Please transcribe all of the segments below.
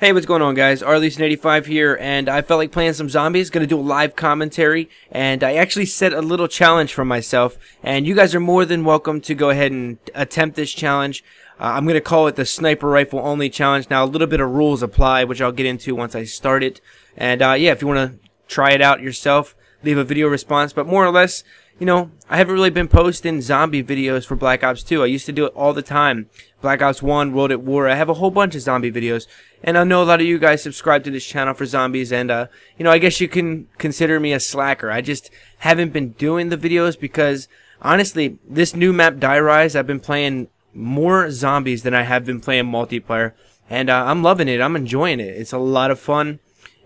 Hey, what's going on, guys? Rleeson85 here, and I felt like playing some zombies. Gonna do a live commentary, and I actually set a little challenge for myself, and you guys are more than welcome to go ahead and attempt this challenge. Uh, I'm gonna call it the sniper rifle only challenge. Now, a little bit of rules apply, which I'll get into once I start it. And uh, yeah, if you wanna try it out yourself, leave a video response. But more or less, you know, I haven't really been posting zombie videos for Black Ops 2. I used to do it all the time. Black Ops 1, World at War. I have a whole bunch of zombie videos. And I know a lot of you guys subscribe to this channel for zombies. And, uh, you know, I guess you can consider me a slacker. I just haven't been doing the videos because, honestly, this new map, Die Rise, I've been playing more zombies than I have been playing multiplayer. And uh, I'm loving it. I'm enjoying it. It's a lot of fun.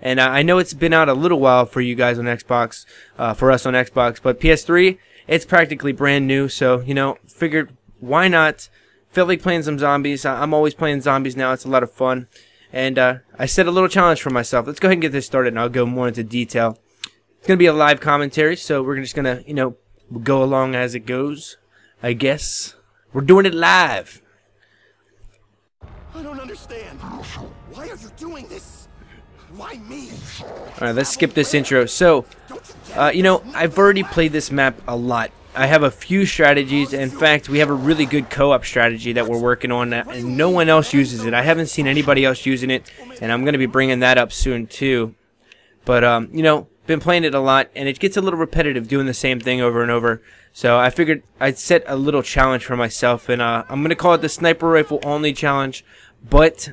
And I know it's been out a little while for you guys on Xbox, uh, for us on Xbox, but PS3, it's practically brand new. So, you know, figured why not? Felt like playing some zombies. I'm always playing zombies now. It's a lot of fun. And uh, I set a little challenge for myself. Let's go ahead and get this started, and I'll go more into detail. It's going to be a live commentary, so we're just going to, you know, go along as it goes, I guess. We're doing it live. I don't understand. Why are you doing this? Why me? Alright, let's skip this intro. So, uh, you know, I've already played this map a lot. I have a few strategies. In fact, we have a really good co-op strategy that we're working on, and no one else uses it. I haven't seen anybody else using it, and I'm going to be bringing that up soon too. But um, you know, been playing it a lot, and it gets a little repetitive doing the same thing over and over. So I figured I'd set a little challenge for myself, and uh, I'm going to call it the sniper rifle only challenge. But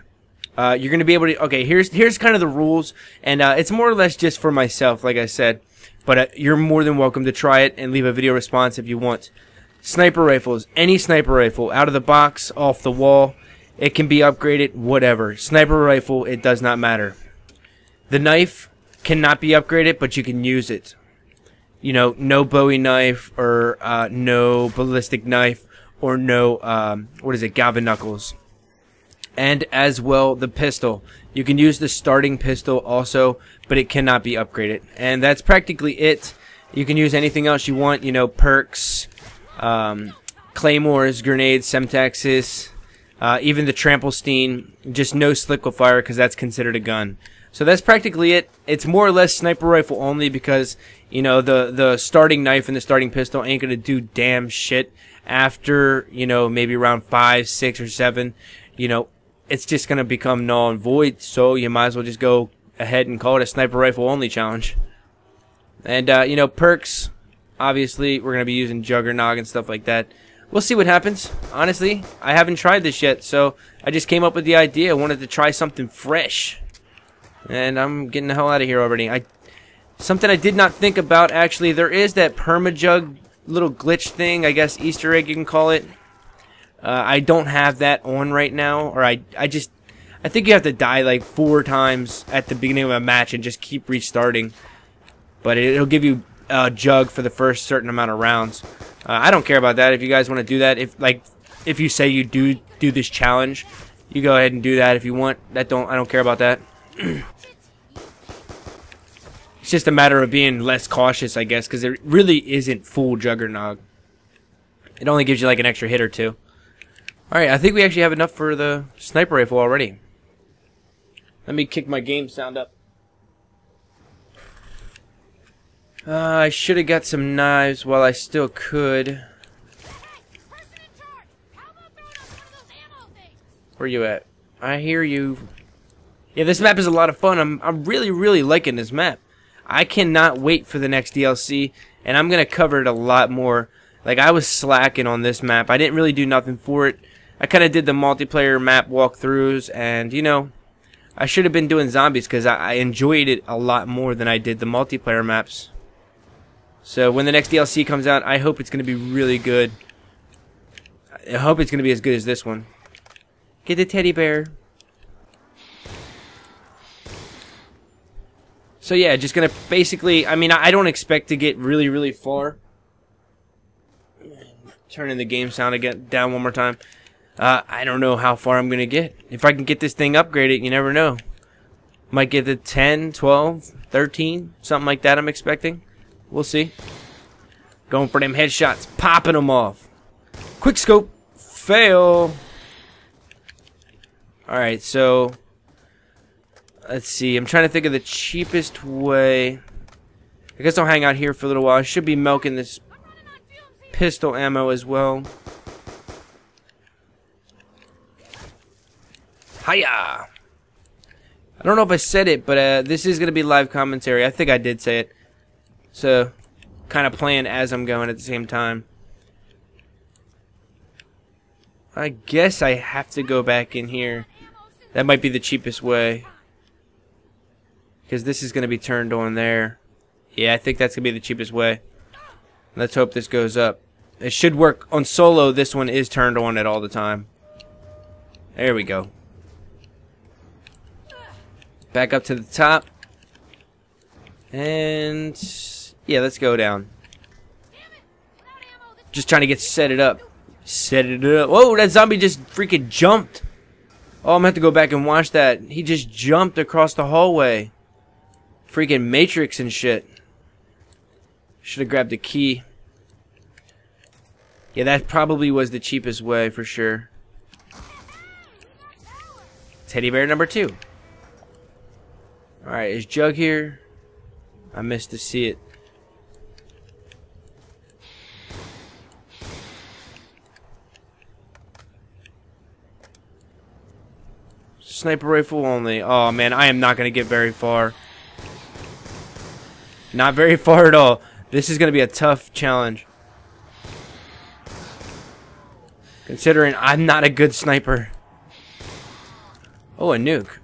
uh, you're going to be able to. Okay, here's here's kind of the rules, and uh, it's more or less just for myself, like I said. But uh, you're more than welcome to try it and leave a video response if you want. Sniper rifles, any sniper rifle, out of the box, off the wall, it can be upgraded, whatever. Sniper rifle, it does not matter. The knife cannot be upgraded, but you can use it. You know, no Bowie knife or uh, no ballistic knife or no um, what is it, Galvaknuckles and as well the pistol. You can use the starting pistol also, but it cannot be upgraded. And that's practically it. You can use anything else you want, you know, perks, um, claymores, grenades, semtexes, uh, even the Trample Steam, just no Sliquifier because that's considered a gun. So that's practically it. It's more or less sniper rifle only because, you know, the, the starting knife and the starting pistol ain't gonna do damn shit after, you know, maybe around 5, 6, or 7. You know, it's just going to become null and void. So you might as well just go ahead and call it a sniper rifle only challenge. And, uh, you know, perks, obviously, we're going to be using Juggernog and stuff like that. We'll see what happens. Honestly, I haven't tried this yet, so I just came up with the idea. I wanted to try something fresh. And I'm getting the hell out of here already. I Something I did not think about, actually, there is that permajug little glitch thing, I guess Easter egg you can call it. Uh, I don't have that on right now, or I, I just, I think you have to die like four times at the beginning of a match and just keep restarting. But it, will give you a jug for the first certain amount of rounds. Uh, I don't care about that. If you guys want to do that, if like, if you say you do do this challenge, you go ahead and do that if you want. That don't, I don't care about that. it's just a matter of being less cautious, I guess, because it really isn't full Juggernog. It only gives you like an extra hit or two. Alright, I think we actually have enough for the sniper rifle already. Let me kick my game sound up. Uh, I should have got some knives while I still could. Where you at? I hear you. Yeah, this map is a lot of fun. I'm I'm really really liking this map. I cannot wait for the next DLC, and I'm gonna cover it a lot more. Like I was slacking on this map. I didn't really do nothing for it. I kind of did the multiplayer map walkthroughs, and you know, I should have been doing zombies because I, I, enjoyed it a lot more than I did the multiplayer maps. So when the next DLC comes out, I hope it's going to be really good. I hope it's going to be as good as this one. Get the teddy bear. So yeah, just gonna basically, I mean, I don't expect to get really, really far. Turning the game sound again down one more time. Uh, I don't know how far I'm going to get. If I can get this thing upgraded, you never know. Might get the 10, 12, 13, something like that I'm expecting. We'll see. Going for them headshots, popping them off. Quick scope, fail. Alright, so Let's see. I'm trying to think of the cheapest way. I guess I'll hang out here for a little while. I should be milking this pistol ammo as well. Hiya! I don't know if I said it, but uh, this is going to be live commentary. I think I did say it. So, kind of playing as I'm going at the same time. I guess I have to go back in here. That might be the cheapest way. Because this is going to be turned on there. Yeah, I think that's going to be the cheapest way. Let's hope this goes up. It should work. On solo, this one is turned on at all the time. There we go. Back up to the top. And... Yeah, let's go down. Just trying to get set it up. Set it up. Whoa, that zombie just freaking jumped. Oh, I'm gonna have to go back and watch that. He just jumped across the hallway. Freaking Matrix and shit. Should have grabbed the key. Yeah, that probably was the cheapest way for sure. Teddy bear number two. Alright, is Jug here? I missed to see it. Sniper rifle only. Oh man, I am not going to get very far. Not very far at all. This is going to be a tough challenge. Considering I'm not a good sniper. Oh, a nuke.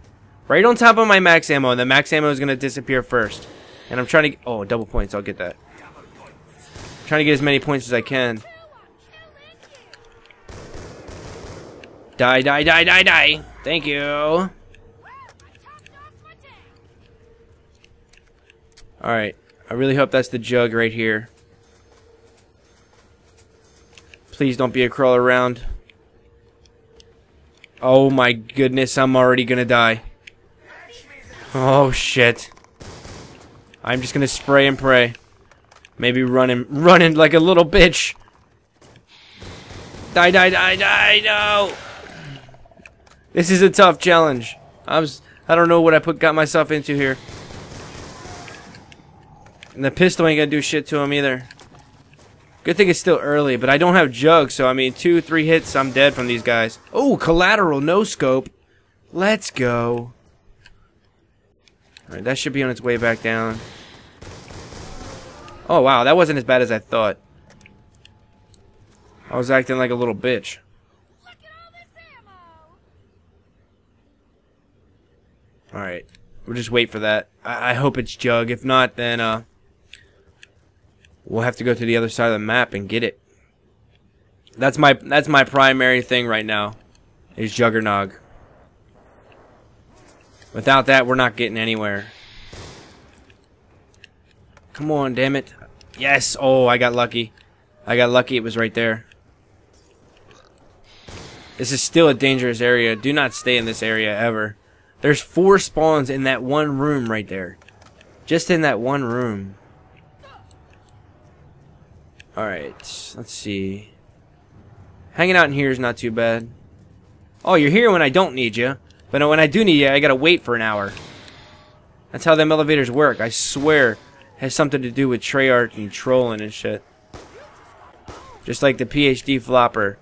Right on top of my max ammo. And the max ammo is going to disappear first. And I'm trying to... Oh, double points. I'll get that. I'm trying to get as many points as I can. Die, die, die, die, die. Thank you. Alright. I really hope that's the jug right here. Please don't be a crawler around. Oh my goodness, I'm already gonna die. Oh shit. I'm just gonna spray and pray. Maybe run running running like a little bitch. Die, die, die, die, no! This is a tough challenge. I was I don't know what I put got myself into here. And the pistol ain't gonna do shit to him either. Good thing it's still early, but I don't have jugs, so I mean two, three hits, I'm dead from these guys. Oh, collateral, no scope. Let's go. Alright, that should be on its way back down. Oh wow, that wasn't as bad as I thought. I was acting like a little bitch. Alright. We'll just wait for that. I, I hope it's Jug. If not, then, uh... We'll have to go to the other side of the map and get it. That's my that's my primary thing right now. Is Juggernog. Without that, we're not getting anywhere. Come on, damn it. Yes! Oh, I got lucky. I got lucky it was right there. This is still a dangerous area. Do not stay in this area ever. There's four spawns in that one room right there. Just in that one room. Alright, let's see. Hanging out in here is not too bad. Oh, you're here when I don't need you. But when I do need you, I gotta wait for an hour. That's how them elevators work. I swear. It has something to do with Treyarch and trolling and shit. Just like the PhD flopper.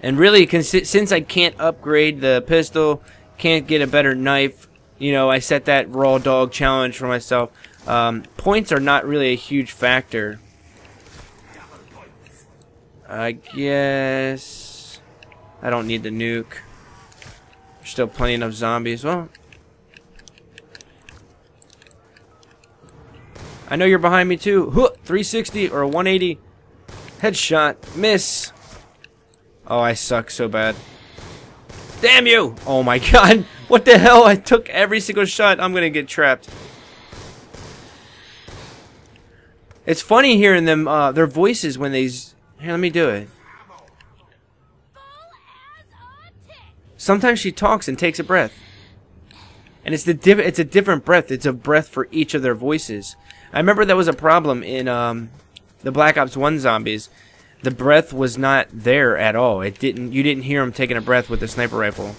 And really, since I can't upgrade the pistol, can't get a better knife, you know, I set that raw dog challenge for myself. Um, points are not really a huge factor. I guess I don't need the nuke. There's still plenty of zombies. Well, I know you're behind me too. 360 or 180. Headshot. Miss. Oh, I suck so bad. Damn you! Oh my god. What the hell? I took every single shot. I'm gonna get trapped. It's funny hearing them, uh, their voices when they... Here, let me do it. Sometimes she talks and takes a breath. And it's the diff it's a different breath. It's a breath for each of their voices. I remember that was a problem in um, the Black Ops 1 zombies. the breath was not there at all. It didn't. You didn't hear him taking a breath with the sniper rifle.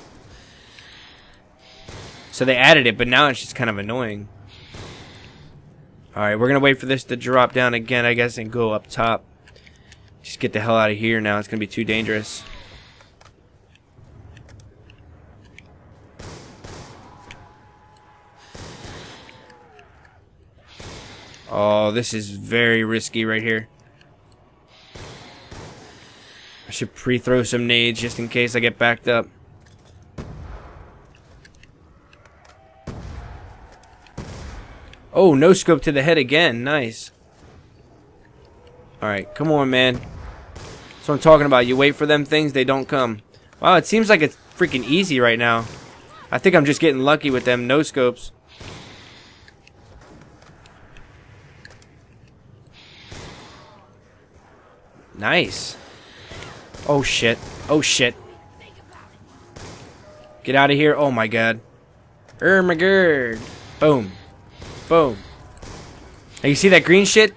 So they added it, but now it's just kind of annoying. All right, we're gonna wait for this to drop down again, I guess, and go up top. Just get the hell out of here now. It's gonna be too dangerous. Oh, this is very risky right here. I should pre-throw some nades just in case I get backed up. Oh, no scope to the head again. Nice. Alright, come on, man. I'm talking about. You wait for them things, they don't come. Wow, it seems like it's freaking easy right now. I think I'm just getting lucky with them no scopes. Nice. Oh shit. Oh shit. Get out of here. Oh my god. Er my god. Boom. Boom. Now you see that green shit?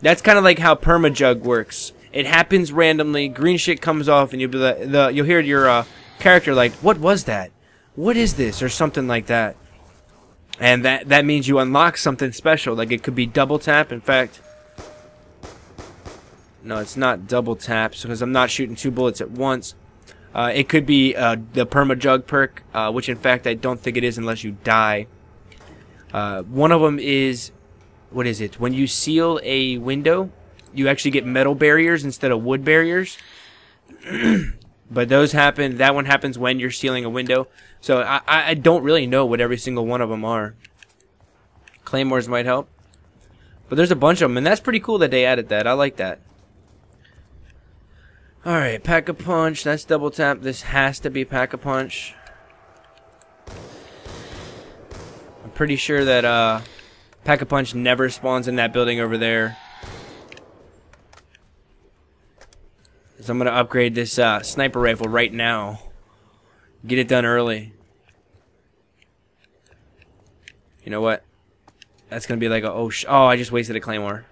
That's kind of like how permajug works. It happens randomly. Green shit comes off, and you'll be the, the you'll hear your uh, character like, "What was that? What is this?" or something like that. And that that means you unlock something special. Like it could be double tap. In fact, no, it's not double taps because I'm not shooting two bullets at once. Uh, it could be uh, the permajug perk, uh, which in fact I don't think it is unless you die. Uh, one of them is, what is it? When you seal a window, you actually get metal barriers instead of wood barriers. but those happen. That one happens when you're sealing a window. So I, I don't really know what every single one of them are. Claymores might help. But there's a bunch of them, and that's pretty cool that they added that. I like that. Alright, Pack-a-Punch. That's double tap. This has to be Pack-a-Punch. I'm pretty sure that uh, Pack-a-Punch never spawns in that building over there. So I'm going to upgrade this uh, sniper rifle right now. Get it done early. You know what? That's going to be like a oh oh I just wasted a claymore.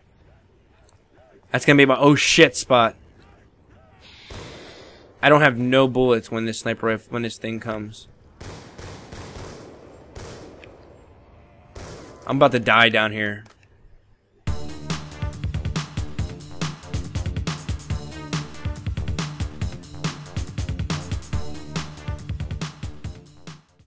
That's going to be my oh shit spot. I don't have no bullets when this sniper rifle, when this thing comes. I'm about to die down here.